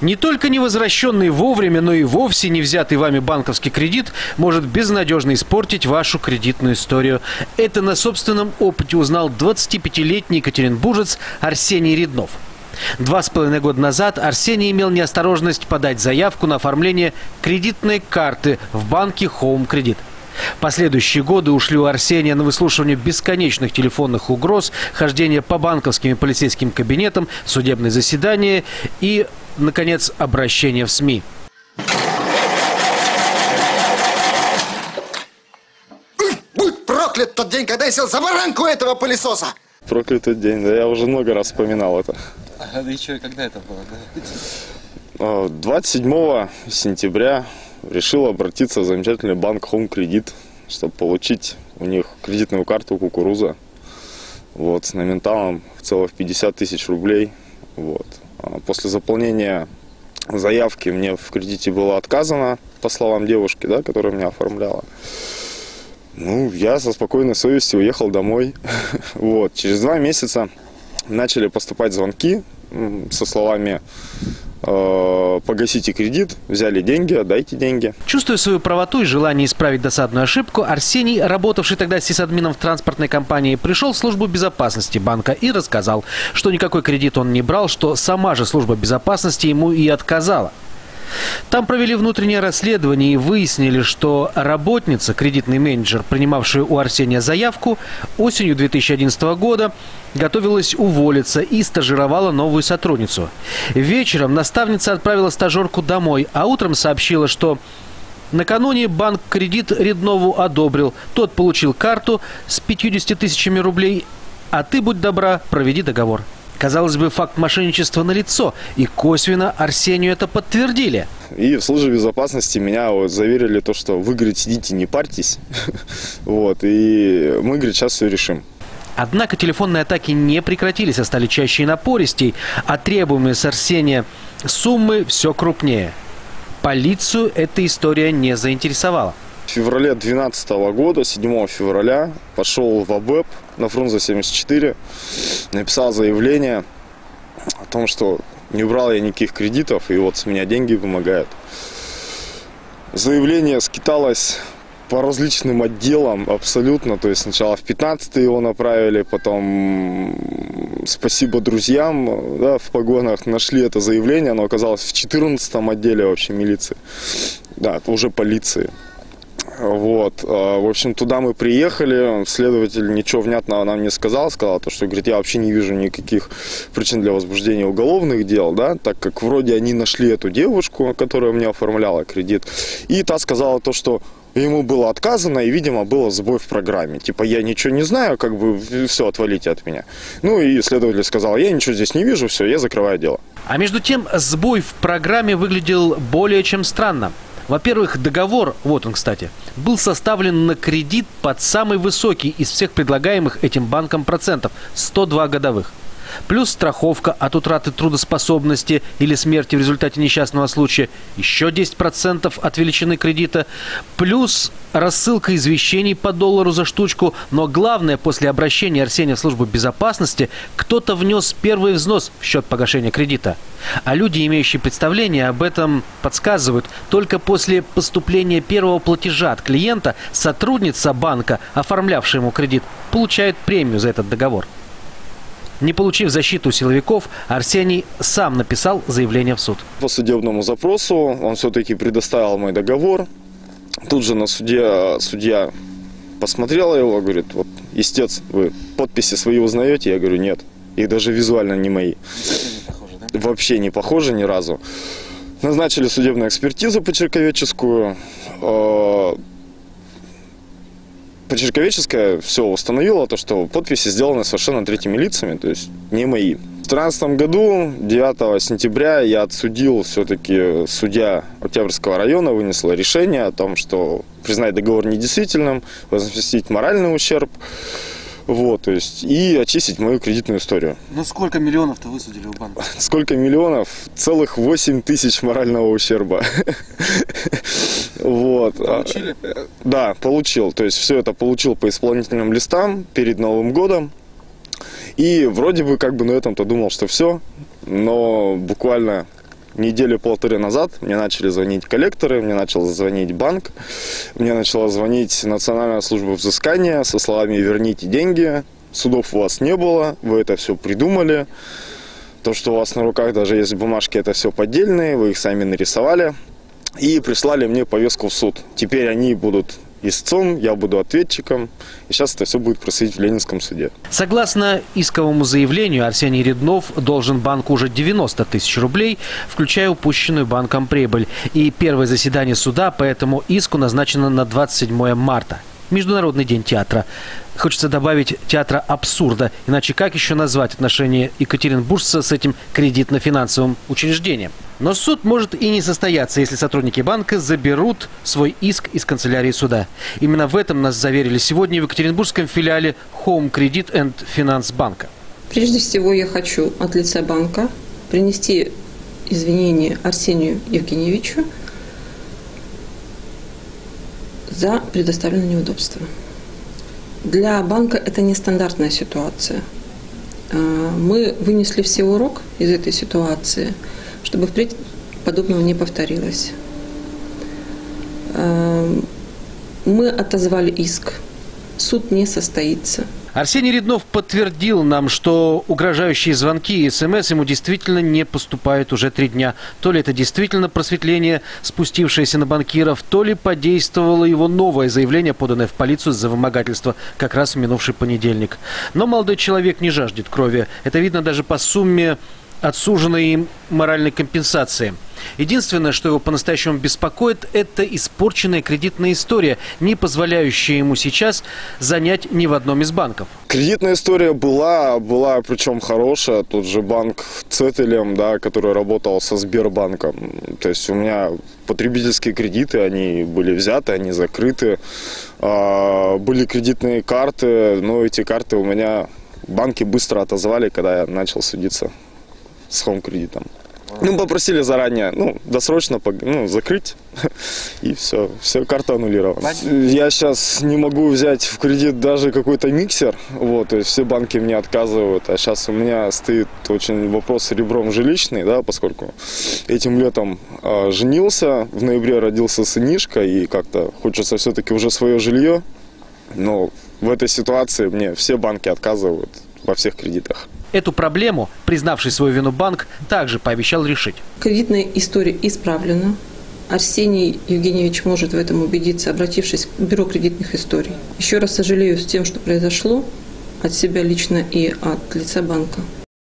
Не только невозвращенный вовремя, но и вовсе не взятый вами банковский кредит может безнадежно испортить вашу кредитную историю. Это на собственном опыте узнал 25-летний екатеринбуржец Арсений Реднов. Два с половиной года назад Арсений имел неосторожность подать заявку на оформление кредитной карты в банке Home Credit. Последующие годы ушли у Арсения на выслушивание бесконечных телефонных угроз, хождение по банковским и полицейским кабинетам, судебные заседания и, наконец, обращение в СМИ. Будь проклят тот день, когда я сел за баранку этого пылесоса! Проклятый день, да я уже много раз вспоминал это. А да и что, когда это было? Да? 27 сентября решил обратиться в замечательный банк Home Credit, чтобы получить у них кредитную карту кукуруза. Вот, с номиналом в целых 50 тысяч рублей. Вот. А После заполнения заявки мне в кредите было отказано, по словам девушки, да, которая меня оформляла. Ну, я со спокойной совестью уехал домой. Вот. Через два месяца начали поступать звонки со словами «погасите кредит, взяли деньги, отдайте деньги». Чувствуя свою правоту и желание исправить досадную ошибку, Арсений, работавший тогда сисадмином в транспортной компании, пришел в службу безопасности банка и рассказал, что никакой кредит он не брал, что сама же служба безопасности ему и отказала. Там провели внутреннее расследование и выяснили, что работница, кредитный менеджер, принимавшая у Арсения заявку, осенью 2011 года готовилась уволиться и стажировала новую сотрудницу. Вечером наставница отправила стажерку домой, а утром сообщила, что Накануне банк кредит Реднову одобрил. Тот получил карту с 50 тысячами рублей, а ты, будь добра, проведи договор. Казалось бы, факт мошенничества налицо, и косвенно Арсению это подтвердили. И в службе безопасности меня вот заверили то, что вы, говорит, сидите, не парьтесь. Вот, и мы, говорит, сейчас все решим. Однако телефонные атаки не прекратились, а стали чаще и напористей, а требуемые с Арсения суммы все крупнее. Полицию эта история не заинтересовала. В феврале 2012 года, 7 февраля, пошел в АБЭП на Фрунзе 74, написал заявление о том, что не брал я никаких кредитов, и вот с меня деньги вымогают. Заявление скиталось по различным отделам абсолютно. То есть сначала в 15 его направили, потом спасибо друзьям да, в погонах нашли это заявление. Оно оказалось в 14 отделе вообще милиции. Да, уже полиции. Вот, а, в общем, туда мы приехали, следователь ничего внятного нам не сказал, сказал то, что, говорит, я вообще не вижу никаких причин для возбуждения уголовных дел, да, так как вроде они нашли эту девушку, которая мне оформляла кредит, и та сказала то, что ему было отказано, и, видимо, был сбой в программе. Типа, я ничего не знаю, как бы, все, отвалите от меня. Ну, и следователь сказал, я ничего здесь не вижу, все, я закрываю дело. А между тем, сбой в программе выглядел более чем странно. Во-первых, договор, вот он, кстати, был составлен на кредит под самый высокий из всех предлагаемых этим банком процентов – 102 годовых. Плюс страховка от утраты трудоспособности или смерти в результате несчастного случая, еще 10% от величины кредита, плюс рассылка извещений по доллару за штучку, но главное, после обращения Арсения в службу безопасности, кто-то внес первый взнос в счет погашения кредита. А люди, имеющие представление об этом, подсказывают, только после поступления первого платежа от клиента сотрудница банка, оформлявшая ему кредит, получает премию за этот договор. Не получив защиту силовиков, Арсений сам написал заявление в суд. По судебному запросу он все-таки предоставил мой договор. Тут же на суде судья посмотрела его, говорит, вот, истец, вы подписи свои узнаете? Я говорю, нет. Их даже визуально не мои. Вообще не похожи ни разу. Назначили судебную экспертизу почерковедческую. Почерковеческая все установила, то, что подписи сделаны совершенно третьими лицами, то есть не мои. В 2013 году, 9 сентября, я отсудил, все-таки судья Октябрьского района вынесла решение о том, что признать договор недействительным, возместить моральный ущерб, вот, то есть, и очистить мою кредитную историю. Ну сколько миллионов-то высудили у банка? Сколько миллионов? Целых 8 тысяч морального ущерба. Вот. Получили? Да, получил. То есть все это получил по исполнительным листам перед Новым годом. И вроде бы как бы на этом-то думал, что все. Но буквально недели полторы назад мне начали звонить коллекторы, мне начал звонить банк, мне начала звонить Национальная служба взыскания со словами «верните деньги», судов у вас не было, вы это все придумали, то, что у вас на руках даже есть бумажки, это все поддельные, вы их сами нарисовали. И прислали мне повестку в суд. Теперь они будут истцом, я буду ответчиком. И сейчас это все будет происходить в Ленинском суде. Согласно исковому заявлению, Арсений Реднов должен банку уже 90 тысяч рублей, включая упущенную банком прибыль. И первое заседание суда по этому иску назначено на 27 марта. Международный день театра. Хочется добавить театра абсурда. Иначе как еще назвать отношение Екатеринбуржца с этим кредитно-финансовым учреждением? Но суд может и не состояться, если сотрудники банка заберут свой иск из канцелярии суда. Именно в этом нас заверили сегодня в Екатеринбургском филиале Home Credit and Finance банка. Прежде всего я хочу от лица банка принести извинения Арсению Евгеньевичу за предоставленное неудобство. Для банка это нестандартная ситуация. А, мы вынесли все урок из этой ситуации, чтобы впредь подобного не повторилось. А, мы отозвали иск. Суд не состоится. Арсений Реднов подтвердил нам, что угрожающие звонки и смс ему действительно не поступают уже три дня. То ли это действительно просветление, спустившееся на банкиров, то ли подействовало его новое заявление, поданное в полицию за вымогательство как раз в минувший понедельник. Но молодой человек не жаждет крови. Это видно даже по сумме отсуженной им моральной компенсации. Единственное, что его по-настоящему беспокоит, это испорченная кредитная история, не позволяющая ему сейчас занять ни в одном из банков. Кредитная история была, была причем хорошая. Тот же банк Цетелем, да, который работал со Сбербанком. То есть у меня потребительские кредиты, они были взяты, они закрыты. А, были кредитные карты, но эти карты у меня банки быстро отозвали, когда я начал судиться с хоум-кредитом. Ну, попросили заранее, ну, досрочно ну, закрыть, и все, все, карта аннулирована. Я сейчас не могу взять в кредит даже какой-то миксер, вот, то есть все банки мне отказывают, а сейчас у меня стоит очень вопрос ребром жилищный, да, поскольку этим летом э, женился, в ноябре родился сынишка, и как-то хочется все-таки уже свое жилье, но в этой ситуации мне все банки отказывают во всех кредитах. Эту проблему, признавший свою вину банк, также пообещал решить. Кредитная история исправлена. Арсений Евгеньевич может в этом убедиться, обратившись к Бюро кредитных историй. Еще раз сожалею с тем, что произошло от себя лично и от лица банка.